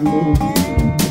Gracias.